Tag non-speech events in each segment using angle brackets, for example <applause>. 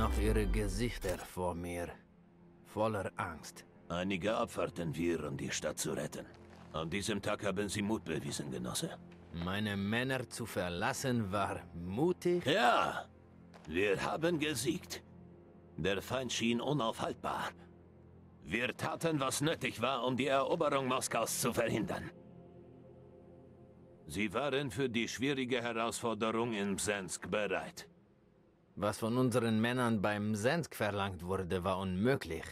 noch ihre Gesichter vor mir. Voller Angst. Einige opferten wir, um die Stadt zu retten. An diesem Tag haben Sie Mut bewiesen, Genosse. Meine Männer zu verlassen war mutig? Ja, wir haben gesiegt. Der Feind schien unaufhaltbar. Wir taten, was nötig war, um die Eroberung Moskaus zu verhindern. Sie waren für die schwierige Herausforderung in Msensk bereit. Was von unseren Männern beim Sensk verlangt wurde, war unmöglich.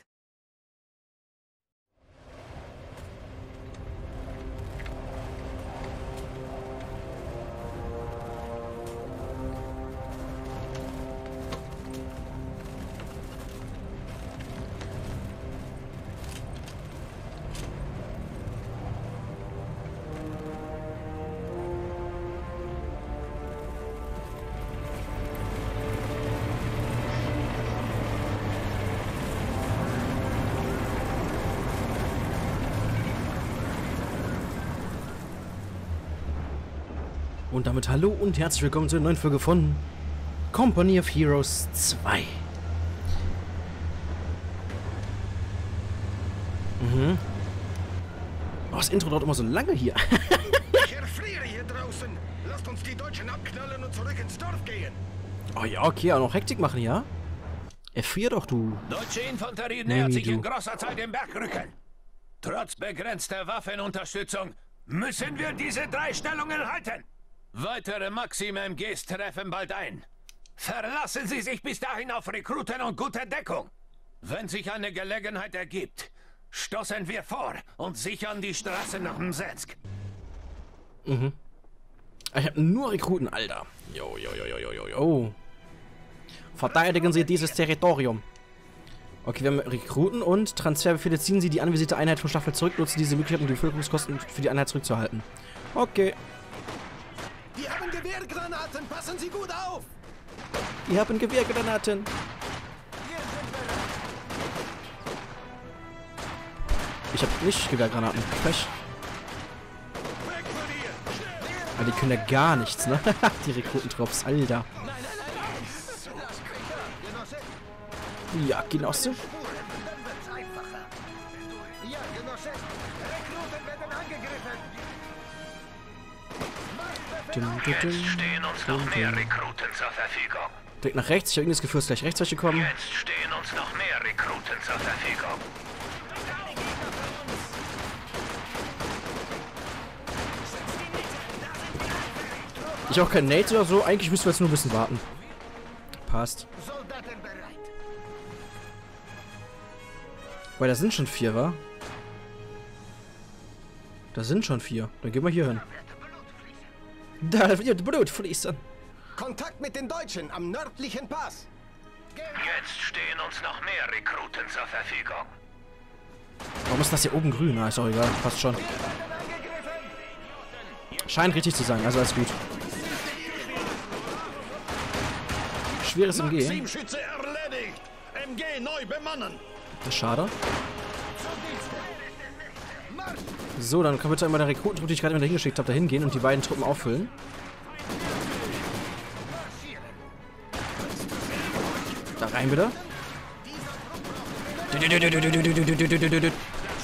Und damit hallo und herzlich willkommen zu einer neuen Folge von Company of Heroes 2. Mhm. Oh, das Intro dauert immer so lange hier. <laughs> Ich erfriere hier draußen. Lasst uns die Deutschen abknallen und zurück ins Dorf gehen. oh ja, okay, auch noch Hektik machen, ja? Erfrier doch, du. Deutsche Infanterie nähert wie sich du. in großer Zeit dem Bergrücken. Trotz begrenzter Waffenunterstützung müssen wir diese drei Stellungen halten. Weitere Maxim-MGs treffen bald ein. Verlassen Sie sich bis dahin auf Rekruten und gute Deckung. Wenn sich eine Gelegenheit ergibt, stoßen wir vor und sichern die Straße nach Msensk. Ich habe nur Rekruten, Alter. Jo, jo, jo, jo, jo, jo, jo. Verteidigen Sie dieses Territorium. Okay, wir haben Rekruten und Transferbefehle ziehen Sie die anvisierte Einheit von Staffel zurück, nutzen diese Möglichkeit, um die Bevölkerungskosten für die Einheit zurückzuhalten. Okay. Die haben Gewehrgranaten. Passen Sie gut auf. Die haben Gewehrgranaten. Ich habe nicht Gewehrgranaten. Hier. Aber die können ja gar nichts, ne? <laughs> die Rekrutentrupps, Alter. Ja, Genosse. Dum. Stehen uns noch mehr Rekruten zur Verfügung. Direkt nach rechts. Ich habe irgendwie das Gefühl, dass gleich rechts welche kommen. Jetzt stehen uns noch mehr Rekruten zur Verfügung. Ich auch kein Nate oder so. Eigentlich müssen wir jetzt nur ein bisschen warten. Passt. Weil da sind schon vier, wa? Da sind schon vier. Dann gehen wir hier hin. Da wird Blut fließen. Kontakt mit den Deutschen am nördlichen Pass. Jetzt stehen uns noch mehr Rekruten zur Verfügung. Warum ist das hier oben grün? Na, ist auch egal. Passt schon. Scheint richtig zu sein, also alles gut. Schweres MG. Das ist schade. So, dann kann bitte einmal der Rekrutentrupp, die ich gerade immer dahin geschickt habe, da hingehen und die beiden Truppen auffüllen. Da rein bitte.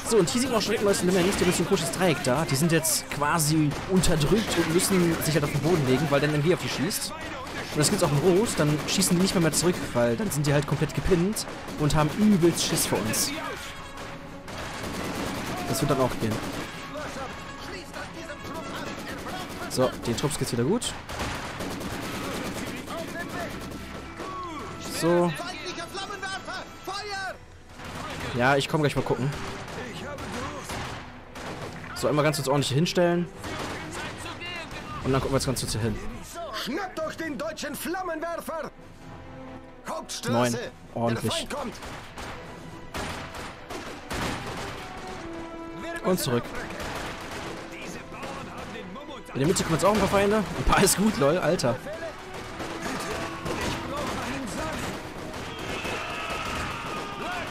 So, und hier sieht man auch schon direkt. Die haben jetzt ein komisches Dreieck da. Die sind jetzt quasi unterdrückt und müssen sich halt auf den Boden legen, weil dann MG auf die schießt. Und das gibt's auch in Rot, dann schießen die nicht mehr, mehr zurück, weil dann sind die halt komplett gepinnt und haben übelst Schiss vor uns. Das wird dann auch gehen. So, den Trupps geht's wieder gut. So, ja, ich komme gleich mal gucken. So, einmal ganz kurz ordentlich hinstellen. Und dann gucken wir jetzt ganz kurz hier hin. Schnappt euch den deutschen Flammenwerfer. Hauptstraße. Neun. Ordentlich. Und zurück. In der Mitte kommen jetzt auch ein paar Feinde. Ein paar ist gut, lol, Alter.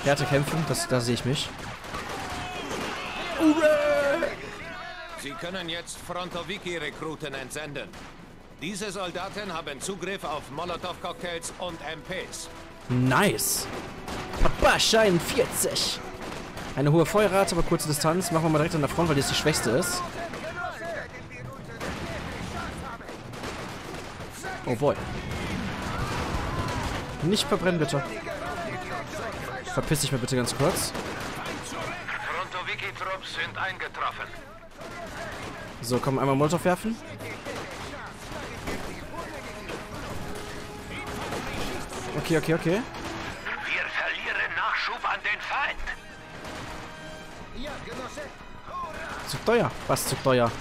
Härte kämpfen, das, da sehe ich mich. Sie können jetzt Frontoviki-Rekruten entsenden. Diese Soldaten haben Zugriff auf Molotow-Cocktails und MPs. Nice. Papa, Schein 40. Eine hohe Feuerrate, aber kurze Distanz. Machen wir mal direkt an der Front, weil die jetzt die schwächste ist. Oh boy. Nicht verbrennen, bitte. Verpiss dich mal bitte ganz kurz. Frontowiki-Trupps sind eingetroffen. So, komm, einmal Molotov werfen. Okay, okay, okay. Teuer. Was zu teuer?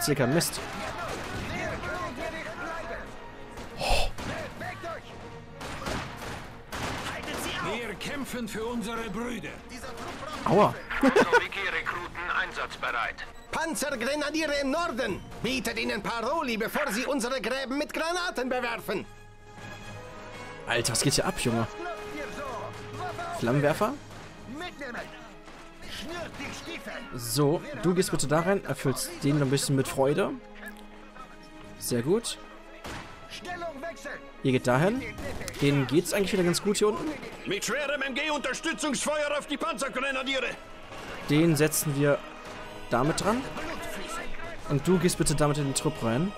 Circa Mist. Wir kämpfen für unsere Brüder. Aua. Frontowiki-Rekruten einsatzbereit. Panzergrenadiere im Norden! Bietet ihnen Paroli, bevor sie unsere Gräben mit Granaten bewerfen! Alter, was geht hier ab, Junge? Flammenwerfer? So, du gehst bitte da rein, erfüllst den ein bisschen mit Freude. Sehr gut. Ihr geht dahin. Denen geht's eigentlich wieder ganz gut hier unten. Mit schwerem MG-Unterstützungsfeuer auf die Panzergrenadiere. Den setzen wir damit dran. Und du gehst bitte damit in den Trupp rein.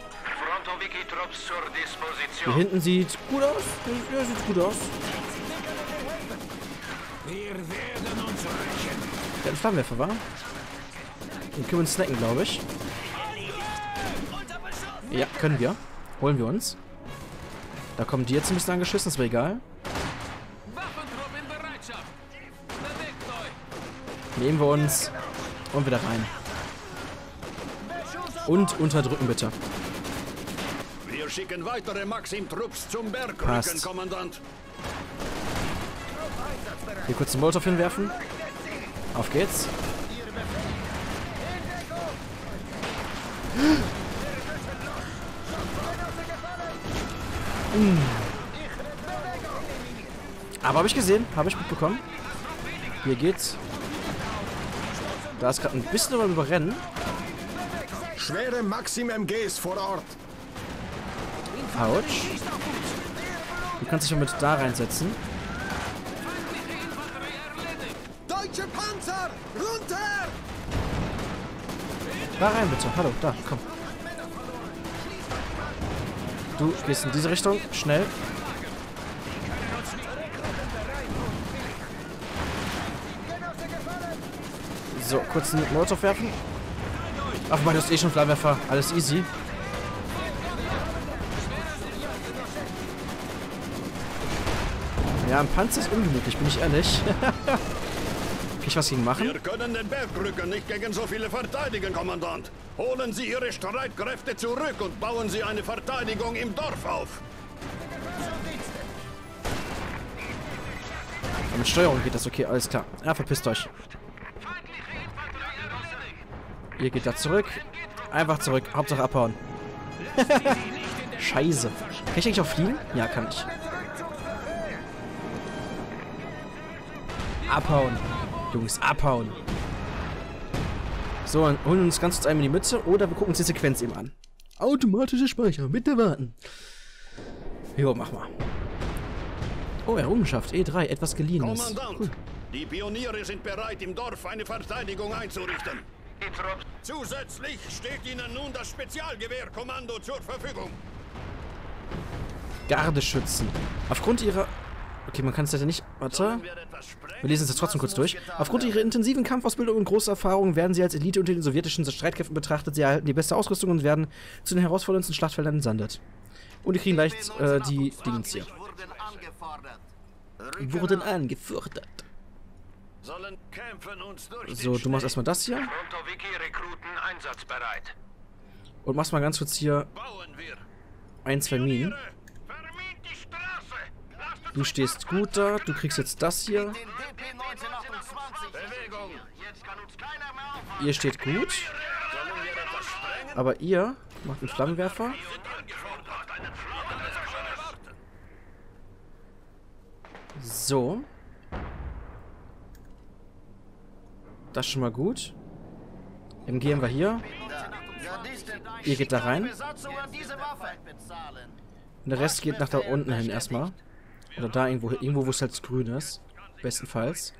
Hier hinten sieht gut aus. Ja, sieht gut aus. Der hat Flammenwerfer, war? Den können wir uns snacken, glaube ich. Ja, können wir. Holen wir uns. Da kommen die jetzt ein bisschen angeschissen, ist mir egal. Nehmen wir uns und wieder rein. Und unterdrücken bitte. Wir schicken weitere Maxim-Trupps zum Bergrücken. Kommandant. Hier kurz den Molotov hinwerfen. Auf geht's. Mm. Aber habe ich gesehen, habe ich mitbekommen. Hier geht's. Da ist gerade ein bisschen beim Überrennen. Schwere Maxim MGs vor Ort. Autsch. Du kannst dich schon mit da reinsetzen. Da rein bitte. Hallo, da, komm. Du gehst in diese Richtung. Schnell. So, kurz einen Molotov werfen. Ach, man, du hast eh schon Flammenwerfer. Alles easy. Ja, ein Panzer ist ungemütlich, bin ich ehrlich. <laughs> Ich was gegen machen? Wir können den Bergrücken nicht gegen so viele verteidigen, Kommandant. Holen Sie Ihre Streitkräfte zurück und bauen Sie eine Verteidigung im Dorf auf. Aber mit Steuerung geht das okay, alles klar. Ja, verpisst euch. Ihr geht da zurück. Einfach zurück. Hauptsache abhauen. <laughs> Scheiße. Kann ich eigentlich auch fliegen? Ja, kann ich. Abhauen. Jungs, abhauen. So, dann holen wir uns ganz kurz einmal in die Mütze oder wir gucken uns die Sequenz eben an. Automatische Speicher, bitte warten. Jo, mach mal. Oh, Errungenschaft, E3, etwas geliehenes. Kommandant, die Pioniere sind bereit, im Dorf eine Verteidigung einzurichten. Zusätzlich steht Ihnen nun das Spezialgewehrkommando zur Verfügung. Gardeschützen. Aufgrund ihrer... Okay, man kann es leider nicht... Warte. Wir lesen es jetzt trotzdem kurz durch. Aufgrund ihrer intensiven Kampfausbildung und großer Erfahrung werden sie als Elite unter den sowjetischen Streitkräften betrachtet. Sie erhalten die beste Ausrüstung und werden zu den herausforderndsten Schlachtfeldern entsandet. Und die kriegen leicht äh, die Dingens hier. Wurden angefordert. So, du machst erstmal das hier. Und machst mal ganz kurz hier ein, zwei Minen. Vermint die Straße. Lasst uns Du stehst gut da. Du kriegst jetzt das hier. DP 1928. Bewegung. Jetzt kann uns keiner mehr aufhalten. Ihr steht gut. Aber ihr macht einen Flammenwerfer. So. Das ist schon mal gut. Dann gehen wir hier. Ihr geht da rein. Und der Rest geht nach da unten hin erstmal. Oder da irgendwo, irgendwo wo es halt grün ist. Bestenfalls.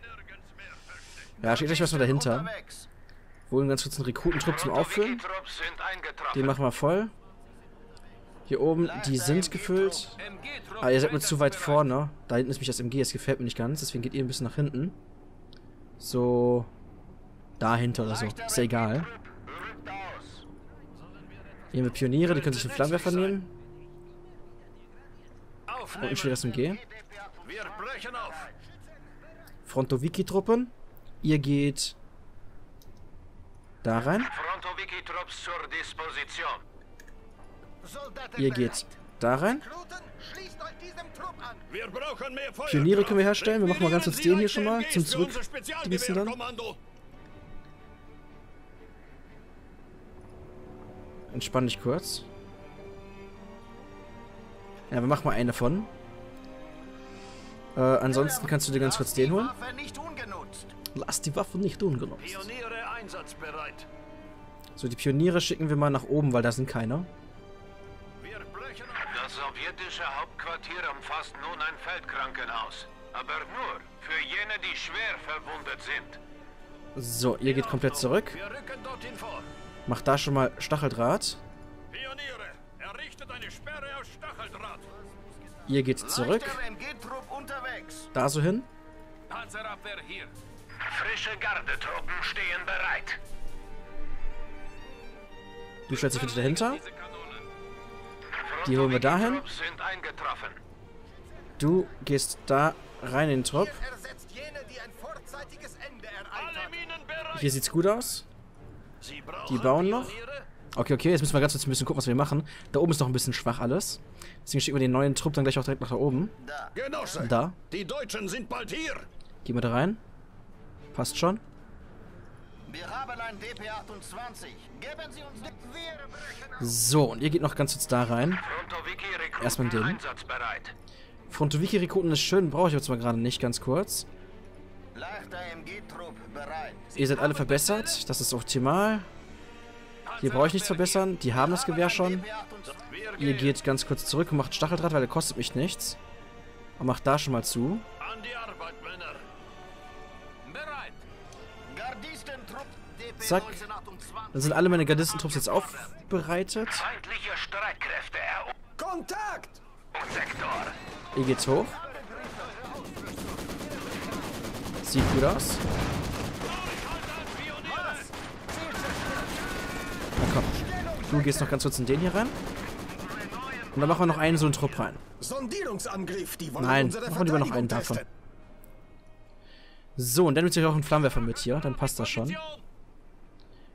Ja, steht gleich was noch dahinter. Holen ganz kurz einen Rekrutentrupp zum Auffüllen. Den machen wir voll. Hier oben, die sind gefüllt. Ah, ihr seid mir zu weit vorne. Da hinten ist mich das MG, das gefällt mir nicht ganz. Deswegen geht ihr ein bisschen nach hinten. So. Dahinter oder so. Ist ja egal. Hier haben wir Pioniere, die können sich den Flammenwerfer nehmen. Und MG. Wir brechen auf. Frontoviki-Truppen. Ihr geht da rein. Frontoviki-Trupps zur Disposition. Ihr geht da rein. Pioniere können wir herstellen. Wir machen mal ganz kurz den hier schon mal zum Zurück. Dann. Entspann dich kurz. Ja, wir machen mal einen davon. Äh, ansonsten kannst du dir ganz kurz den holen. Lass die Waffe nicht ungenutzt. Pioniere einsatzbereit. So, die Pioniere schicken wir mal nach oben, weil da sind keine. Das sowjetische Hauptquartier umfasst nun ein Feldkrankenhaus. Aber nur für jene, die schwer verwundet sind. So, ihr geht komplett zurück. Macht da schon mal Stacheldraht. Pioniere, Ihr geht zurück. Da so hin. Panzerabwehr hier. Frische Gardetruppen stehen bereit. Du stellst dich bitte dahinter. Die holen wir dahin. Du gehst da rein in den Trupp. Hier sieht's gut aus. Die bauen noch. Okay, okay, jetzt müssen wir ganz kurz ein bisschen gucken, was wir machen. Da oben ist noch ein bisschen schwach alles. Deswegen schicken wir den neuen Trupp dann gleich auch direkt nach da oben. Genosse, Da. die Deutschen sind bald hier. Gehen wir da rein. Passt schon. Wir haben ein DP-28. Geben Sie uns... So, und ihr geht noch ganz kurz da rein. Erstmal den. Frontoviki-Rekruten ist schön, brauche ich jetzt mal gerade nicht, ganz kurz. Leichter MG-Trupp bereit. Ihr seid alle verbessert, das ist optimal. Hier brauche ich nichts verbessern, die haben das Gewehr schon. DP-28. Ihr geht ganz kurz zurück und macht Stacheldraht, weil der kostet mich nichts. Und macht da schon mal zu. An die Arbeit, Männer. Bereit. Gardistentrupp DP-29. Zack. Dann sind alle meine Gardistentrupps jetzt aufbereitet. Kontakt! Ihr geht's hoch. Sieht gut aus. Na komm. Du gehst noch ganz kurz in den hier rein. Und dann machen wir noch einen so einen Trupp rein. Sondierungsangriff. Die wollen Nein, machen wir lieber noch einen davon. So, und dann nimmt sich auch einen Flammenwerfer mit hier. Dann passt das schon.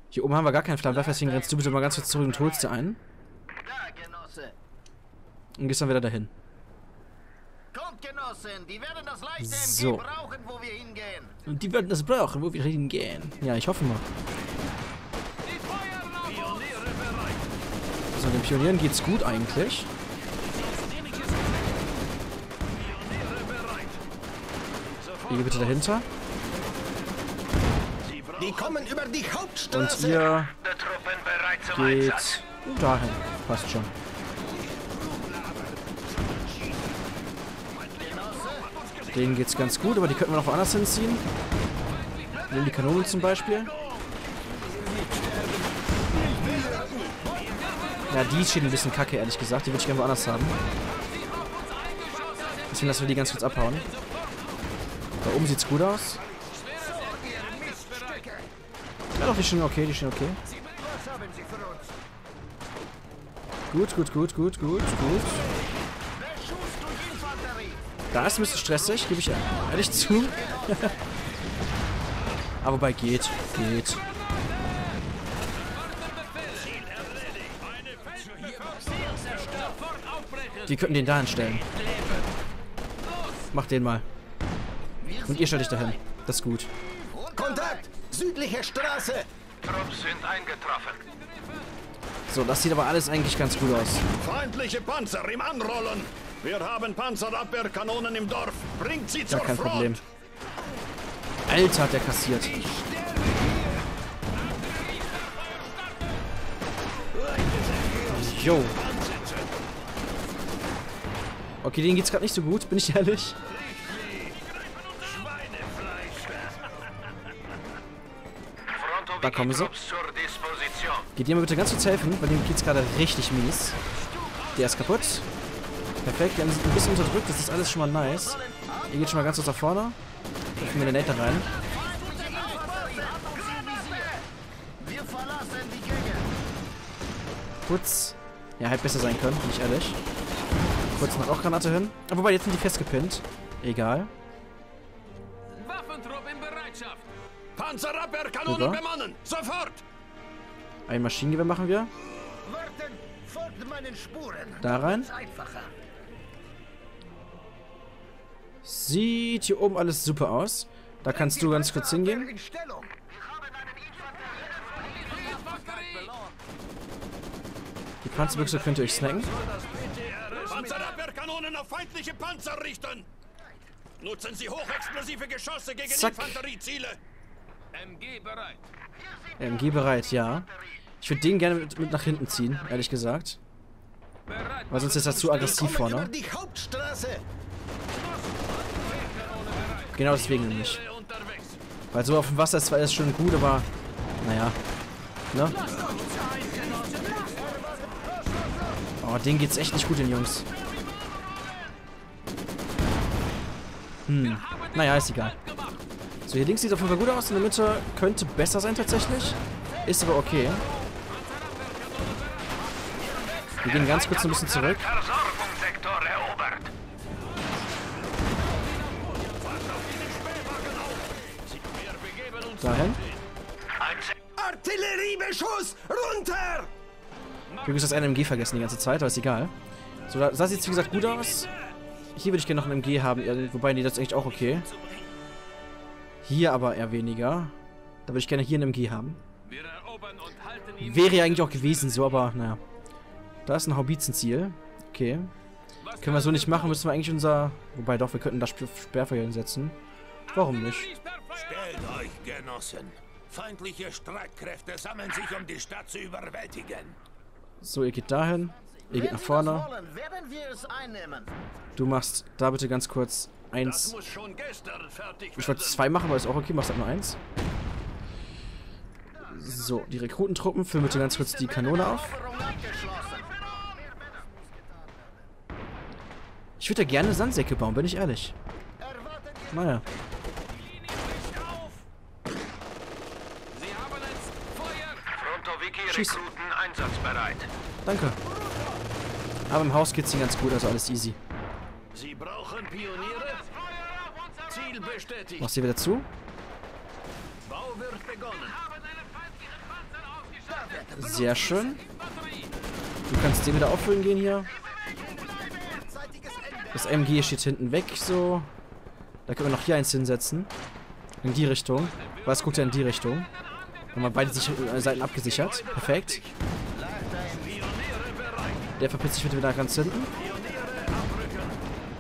Hier oben haben wir gar keinen Flammenwerfer, deswegen rennst du bitte mal ganz kurz zurück und holst dir einen. Da, Genosse. Und gehst dann wieder dahin. Kommt, Genossen. Die werden das leichte So. Und die werden das brauchen, wo wir hingehen. Ja, ich hoffe mal. So, den Pionieren geht's gut eigentlich. Ihr bitte dahinter. Die kommen über die Und Hauptstraße. ihr zum Einsatz. geht dahin. Passt schon. Denen geht's ganz gut, aber die könnten wir noch woanders hinziehen. Nehmen die Kanonen zum Beispiel. Ja, die steht ein bisschen kacke, ehrlich gesagt. Die würde ich gerne woanders haben. Deswegen lassen wir die ganz kurz abhauen. Da oben sieht's gut aus. Ja, doch, die stehen okay, die stehen okay. Gut, gut, gut, gut, gut, gut. Da ist ein bisschen stressig, gebe ich ehrlich zu. <laughs> Aber wobei geht, geht. Die könnten den da hinstellen. Mach den mal. Und ihr stellt euch dahin. Das ist gut. Kontakt! Südliche Straße! Trupps sind eingetroffen. So, das sieht aber alles eigentlich ganz gut aus. Feindliche Panzer im Anrollen. Wir haben Panzerabwehrkanonen im Dorf. Bringt sie zur kein Front. Problem. Alter, hat der kassiert. Jo. Okay, denen geht's gerade nicht so gut, bin ich ehrlich. Da kommen sie. Geht ihr mir bitte ganz kurz helfen, weil dem geht's gerade richtig mies. Der ist kaputt. Perfekt, wir haben sie ein bisschen unterdrückt, das ist alles schon mal nice. Ihr geht schon mal ganz kurz nach vorne. Ich mir eine Nate rein. Kurz. Ja, hätte besser sein können, bin ich ehrlich. Kurz noch auch Granate hin. Aber wobei, jetzt sind die festgepinnt. Egal. Waffentrupp in Bereitschaft. Panzerabwehrkanonen Super. bemannen! Sofort! Ein Maschinengewehr machen wir. Warten! Folgt meinen Spuren! Da rein. Sieht hier oben alles super aus. Da kannst du ganz kurz hingehen. Die Panzerbüchse könnt ihr euch snacken. Panzerabwehrkanonen auf feindliche Panzer richten! Nutzen Sie hochexplosive Geschosse gegen Zack. Infanterieziele! MG bereit. MG bereit, ja. Ich würde den gerne mit, mit nach hinten ziehen, ehrlich gesagt. Weil sonst ist das zu aggressiv vorne. Genau deswegen nämlich. Weil so auf dem Wasser ist zwar alles schon gut, aber... Naja. Ne? Oh, denen geht's echt nicht gut, den Jungs. Hm. Naja, ist egal. So, hier links sieht auf jeden Fall gut aus. In der Mitte könnte besser sein tatsächlich. Ist aber okay. Wir gehen ganz kurz ein bisschen zurück. Dahin. Artilleriebeschuss! Runter! Übrigens das eine MG vergessen die ganze Zeit, aber ist egal. So, da, da sieht es wie gesagt gut aus. Hier würde ich gerne noch ein MG haben, eher- wobei, nee, das ist eigentlich auch okay. Hier aber eher weniger. Da würde ich gerne hier ein MG haben. Wäre ja eigentlich auch gewesen, so, aber naja. Da ist ein Haubizenziel. Okay. Können wir so nicht machen, müssen wir eigentlich unser... Wobei doch, wir könnten da Sp Sperrfeuer hinsetzen. Warum nicht? Stellt euch, Genossen. Feindliche Streitkräfte sammeln sich, um die Stadt zu überwältigen. So, ihr geht dahin. Ihr geht nach vorne. wollen. Du machst da bitte ganz kurz eins. Ich wollte zwei machen, aber ist auch okay. Machst halt nur eins. So, die Rekrutentruppen füllen bitte ganz kurz die Kanone auf. Ich würde ja gerne Sandsäcke bauen, bin ich ehrlich. Naja. Sie haben es. Feuer. Schieß. Danke. Aber im Haus geht's ihnen ganz gut, also alles easy. Sie brauchen Pioniere? Ziel bestätigt. Machst du wieder zu? Bau wird begonnen. Sehr schön. Du kannst den wieder auffüllen gehen hier. Das MG steht hinten weg, so. Da können wir noch hier eins hinsetzen. In die Richtung. Was guckt ja in die Richtung? Haben wir beide sich, äh, Seiten abgesichert. Perfekt. Der verpisst sich bitte wieder ganz hinten.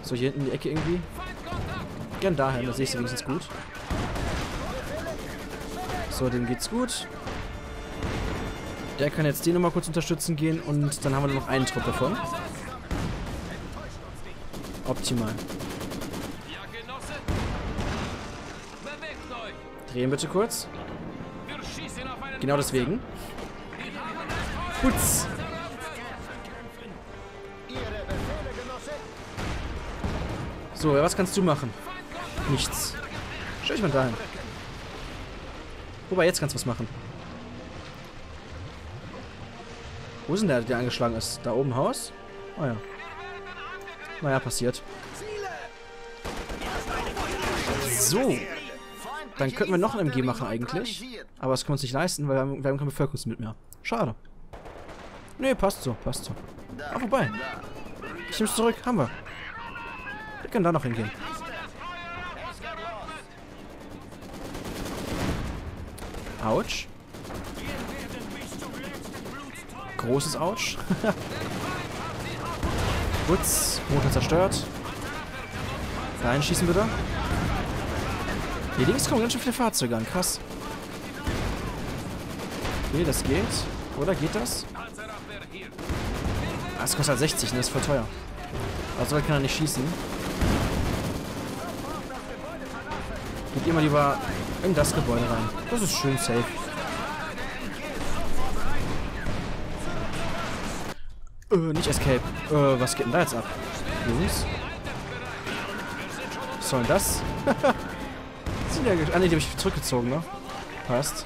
So, hier hinten in die Ecke irgendwie. Gern dahin, da sehe ich sie wenigstens gut. So, dem geht's gut. Der kann jetzt den nochmal kurz unterstützen gehen und dann haben wir nur noch einen Trupp davon. Optimal. Drehen bitte kurz. Genau deswegen. Putz. So, was kannst du machen? Nichts. Stell dich mal dahin. Wobei, jetzt kannst du was machen. Wo ist denn der, der angeschlagen ist? Da oben Haus? Oh ja. Naja, passiert. So. Dann könnten wir noch ein MG machen eigentlich. Aber das können wir uns nicht leisten, weil wir haben, wir haben kein Bevölkerungsmittel mehr. Schade. Nee, passt so, passt so. Ah, vorbei. Ich nehm's zurück, haben wir. Wir können da noch hingehen. Autsch. Großes Autsch. <laughs> Putz, Motor zerstört. Dahin schießen bitte. Hier links kommen ganz schön viele Fahrzeuge an, krass. Okay, das geht. Oder geht das? Hier. Ah, das kostet halt 60, ne? Das ist voll teuer. Also kann er nicht schießen. Geht immer lieber in das Gebäude rein. Das ist schön safe. Äh, nicht Escape. Äh, was geht denn da jetzt ab? Jungs? Was soll denn das? <laughs> Sind ja Ah, ne, die habe ich zurückgezogen, ne? Passt.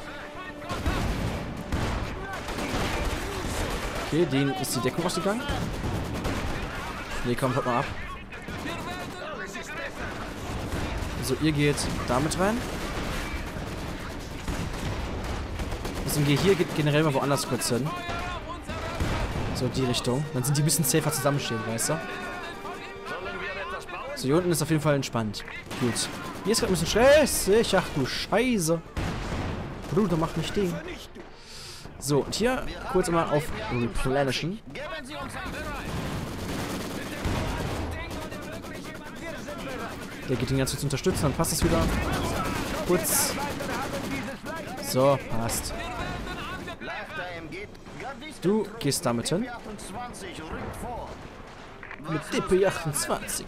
Okay, den ist die Deckung ausgegangen. Ne, komm, haut mal ab. So, ihr geht damit rein. Deswegen gehe hier generell mal woanders kurz hin. So, die Richtung. Dann sind die ein bisschen safer zusammenstehen, weißt du? So, hier unten ist auf jeden Fall entspannt. Gut. Hier ist gerade ein bisschen stressig. Ach du Scheiße. Bruder, mach nicht Ding. So, und hier kurz mal auf Replenishen. Der geht den ganzen zu unterstützen, dann passt das wieder. Kurz. So, passt. Du gehst damit hin. Mit DP28.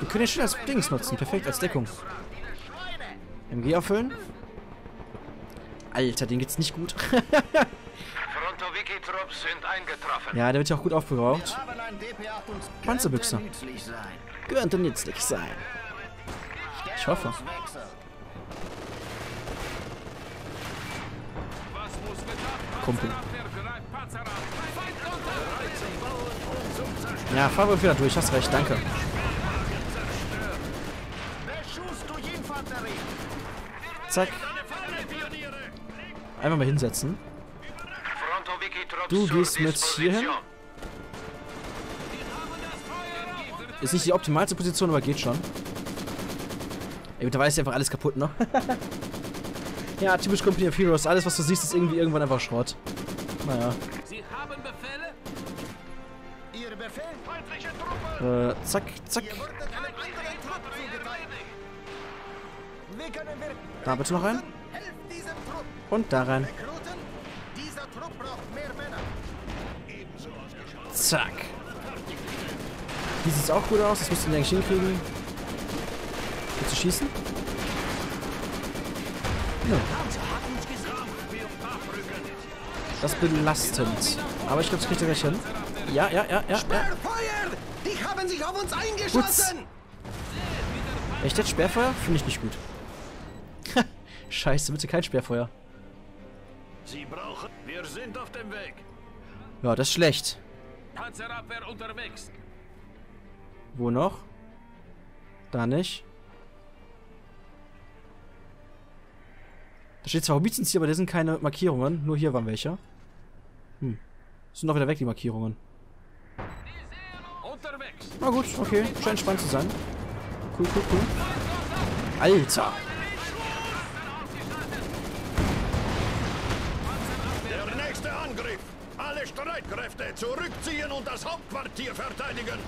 Wir können den schön als Dings nutzen. Perfekt, als Deckung. MG auffüllen. Alter, den geht's nicht gut. <laughs> Frontowiki-Trupps sind eingetroffen. ja, der wird ja auch gut DP-28 Panzerbüchse. nützlich sein. Könnte nützlich sein. Ich hoffe. Kumpel. Ja, fahr wohl wieder durch. Hast recht, danke. Zack. Einfach mal hinsetzen. Du gehst mit hier hin? Ist nicht die optimalste Position, aber geht schon. Ey, mittlerweile ist ja einfach alles kaputt, ne? <laughs> ja, typisch Company of Heroes. Alles, was du siehst, ist irgendwie irgendwann einfach Schrott. Naja. Äh, zack, zack. Da bitte noch rein. Und da rein. Zack. Hier sieht's auch gut aus. Das müssten wir eigentlich hinkriegen. Willst du schießen? Ja. Das ist belastend. Aber ich glaube, das kriegt er gleich hin. Ja, ja, ja, ja. ja. Feuer! Die haben sich auf uns eingeschossen! Echt jetzt Sperrfeuer? Finde ich nicht gut. <laughs> Scheiße, bitte kein Sperrfeuer. Sie brauchen... Wir sind auf dem Weg. Ja, das ist schlecht. Panzerabwehr unterwegs. Wo noch? Da nicht. Da steht zwar Hobbitzenziel, aber da sind keine Markierungen. Nur hier waren welche. Hm. Sind doch wieder weg, die Markierungen. Na gut, okay. Scheint spannend zu sein. Cool, cool, cool. Alter. Streitkräfte zurückziehen und das Hauptquartier verteidigen.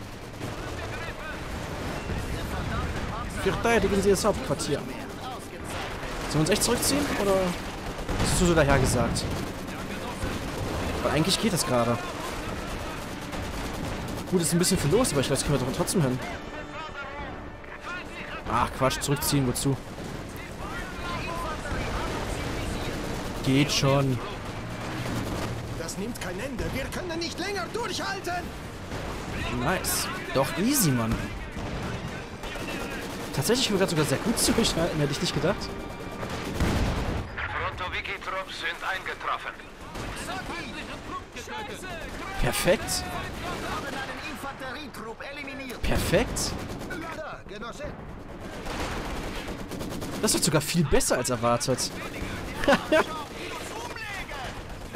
Verteidigen Sie das Hauptquartier. Sollen wir uns echt zurückziehen? Oder das nur so dahergesagt? Weil eigentlich geht das gerade. Gut, ist ein bisschen viel los, aber ich das kriegen wir doch trotzdem hin. Ach, Quatsch, zurückziehen, wozu? Geht schon. Das nimmt kein Ende. Wir können nicht länger durchhalten! Nice. Doch easy, Mann. Tatsächlich wir gerade sogar sehr gut <laughs> durchhalten, hätte ich nicht gedacht. Frontowiki-Trupps sind eingetroffen. Perfekt. Perfekt. Das wird sogar viel besser als erwartet. <laughs>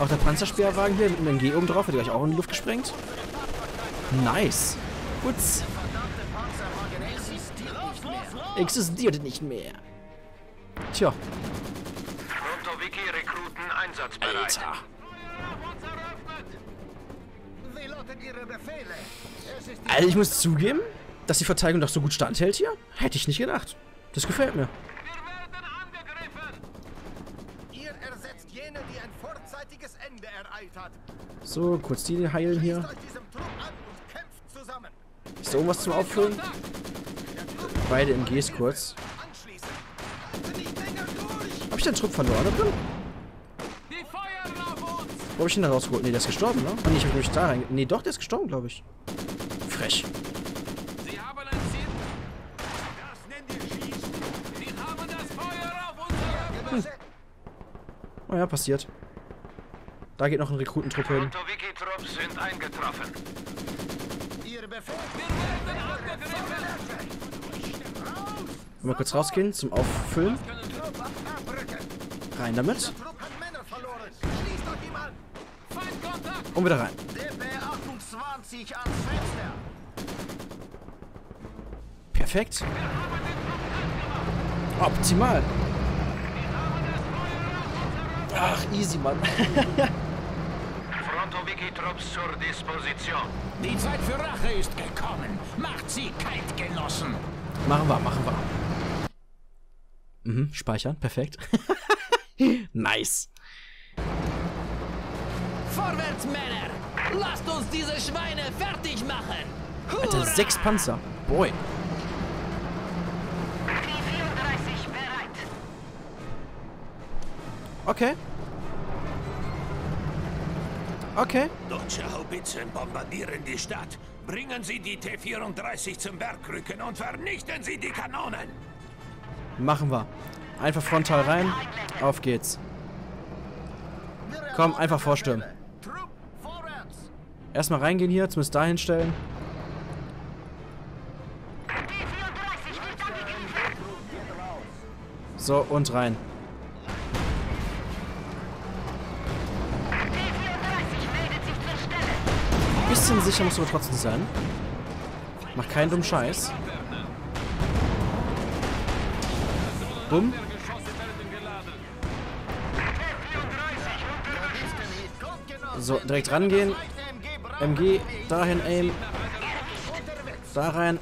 auch der Panzerspeerwagen hier mit einem MG oben drauf, hat gleich auch in die Luft gesprengt. Nice. Putz. Existiert nicht mehr. Tja. Alter. Also ich muss zugeben, dass die Verteidigung doch so gut standhält hier. Hätte ich nicht gedacht. Das gefällt mir. So, kurz die heilen hier. Ist da irgendwas zum Auffüllen? Beide MGs kurz. Hab ich den Trupp verloren, oder? Wo hab ich ihn da rausgeholt? Nee, der ist gestorben, ne? Ah, nee, ich hab mich da rein... Nee, doch, der ist gestorben, glaube ich. Frech. Feuer auf unserer... Oh ja, passiert. Da geht noch ein Rekrutentrupp hin. Sind eingetroffen. Ihr Befehl. Wir werden angegriffen! Mal kurz rausgehen zum Auffüllen. Rein damit. Und wieder rein. DP28 ans Fenster. Perfekt. Optimal. Ach, easy, Mann. <laughs> Fronto-Wiki-Trupps zur Disposition. Die Zeit für Rache ist gekommen. Macht sie kalt, Genossen. machen wir, machen wir. Mhm, speichern. Perfekt. <laughs> nice. Vorwärts, Männer! Lasst uns diese Schweine fertig machen! Alter, sechs Panzer. Boy. T-34 bereit. Okay. Okay. Deutsche Haubitzen bombardieren die Stadt. Bringen Sie die T-34 zum Bergrücken und vernichten Sie die Kanonen. Machen wir. Einfach frontal rein. Auf geht's. Komm, einfach vorstürmen. Erstmal reingehen hier, zumindest dahin stellen. T-34 wird angegriffen. So, und rein. Bisschen sicher musst du aber trotzdem sein. Mach keinen dummen Scheiß. Bumm. So, direkt rangehen. MG, dahin aim. Da rein.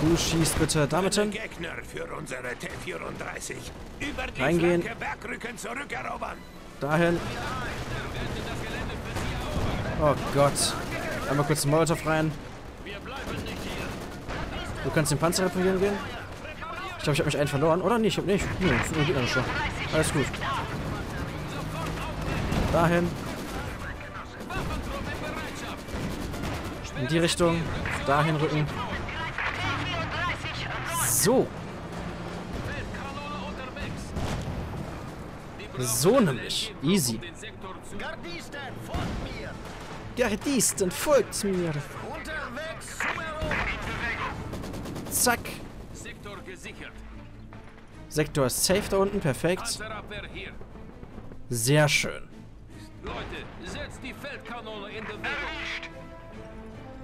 Du schießt bitte damit hin. Gegner für unsere T-34. Über die Reingehen. Dahin. Oh Gott. Einmal kurz den Molotow rein. Du kannst den Panzer reparieren gehen. Ich glaube, ich habe mich einen verloren. Oder? Nee, ich habe nicht. Nee, geht alles schon. Alles gut. Dahin. In die Richtung. Dahin rücken. So. So nämlich. Easy. Mir. Gardisten, folgt mir. Unterwegs zum Erobern. Zack. Sektor gesichert. Sektor ist safe da unten. Perfekt. Sehr schön. Leute, setzt die Feldkanone in Bewegung.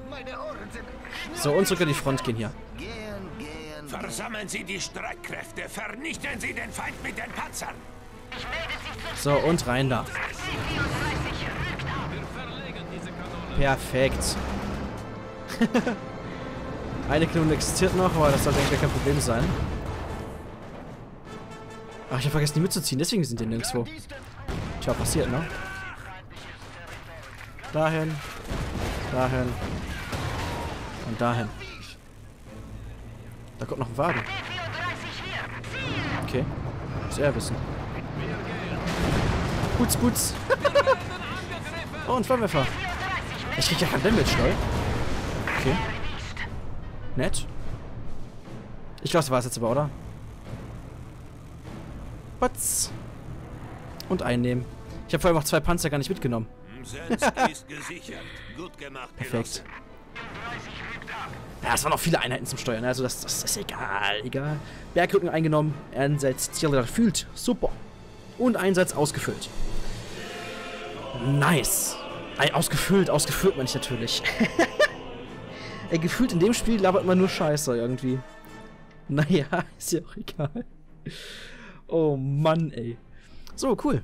Meine Ohren sind So, und zurück an die Front gehen hier. Gehen, gehen. Versammeln Sie die Streitkräfte. Vernichten Sie den Feind mit den Panzern. So, und rein da. Perfekt. <laughs> Eine Kanone existiert noch, aber das sollte eigentlich kein Problem sein. Ach, ich habe vergessen, die mitzuziehen, deswegen sind die nirgendwo. Tja, passiert, ne? Dahin. Dahin. Und dahin. Da kommt noch ein Wagen. T-34 hier. Ziel. Okay. Muss er wissen. Putz, putz. <laughs> oh, ein Flammenwerfer. Ich krieg ja kein Damage, lol. Okay. Nett. Ich glaube, das war es jetzt aber, oder? Putz. Und einnehmen. Ich habe vorher noch zwei Panzer gar nicht mitgenommen. Gemacht, Perfekt. Ja, es waren noch viele Einheiten zum Steuern, also das, das ist egal, egal. Bergrücken eingenommen, Einsatz Ziel erfüllt, super. Und Einsatz ausgefüllt. Nice. Ausgefüllt, ausgefüllt meine ich natürlich. <laughs> Ey, gefühlt in dem Spiel labert man nur Scheiße irgendwie. Naja, <laughs> ist ja auch egal. Oh Mann, ey. So, cool.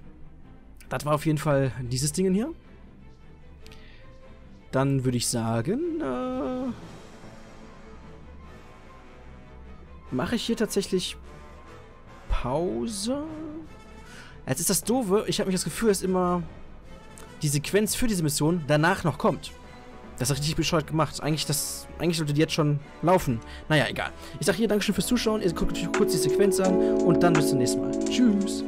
Das war auf jeden Fall dieses Ding hier. Dann würde ich sagen, äh, mache ich hier tatsächlich Pause. Jetzt ist das Doofe, ich habe mich das Gefühl, dass immer die Sequenz für diese Mission danach noch kommt. Das ist richtig bescheuert gemacht. Eigentlich, das, eigentlich sollte die jetzt schon laufen. Naja, egal. Ich sage hier Dankeschön fürs Zuschauen. Ihr guckt euch kurz die Sequenz an und dann bis zum nächsten Mal. Tschüss.